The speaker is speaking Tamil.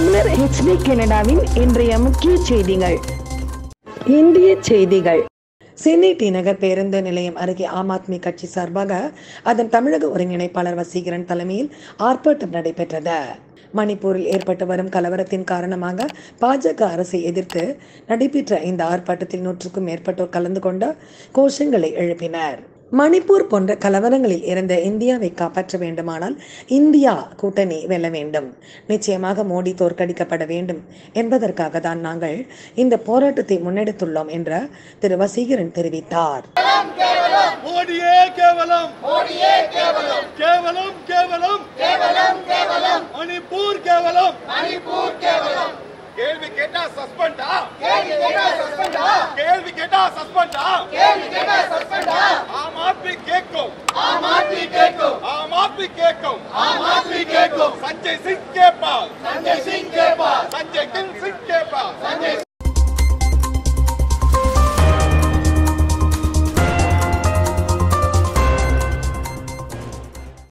தமிழர் ஹெச்டி கனடாவின் இன்றைய முக்கிய செய்திகள். இந்திய செய்திகள். சென்னை டி நகர் பேருந்து நிலையம் அருகே ஆம் ஆத்மி கட்சி சார்பாக அதன் தமிழக ஒருங்கிணைப்பாளர் வசீகரன் தலைமையில் ஆர்ப்பாட்டம் நடைபெற்றது. மணிப்பூரில் ஏற்பட்டு வரும் கலவரத்தின் காரணமாக பாஜக அரசை எதிர்த்து நடைபெற்ற இந்த ஆர்ப்பாட்டத்தில் நூற்றுக்கும் மேற்பட்டோர் கலந்து கொண்ட கோஷங்களை எழுப்பினர். மணிப்பூர் போன்ற கலவரங்களில் இருந்த இந்தியாவை காப்பாற்ற வேண்டுமானால் இந்தியா கூட்டணி வெல்ல வேண்டும். நிச்சயமாக மோடி தோற்கடிக்கப்பட வேண்டும் என்பதற்காக தான் நாங்கள் இந்த போராட்டத்தை முன்னெடுத்துள்ளோம் என்ற திரு வசீகரன் தெரிவித்தார். மோடியே கேவலம். மோடியே கேவலம். கேவலம் கேவலம். கேவலம் கேவலம். மணிப்பூர் கேவலம். மணிப்பூர் கேவலம். கேள்வி கேட்டா சஸ்பெண்டா? கேள்வி கேட்டா சஸ்பெண்டா? கேள்வி கேட்டா சஸ்பெண்டா கேள்வி கேட்டா சஸ்பெண்டா ஆம் ஆத்மி கேட்கும் ஆம் ஆத்மி கேட்கும் ஆம் ஆத்மி கேட்கும் ஆம் ஆத்மி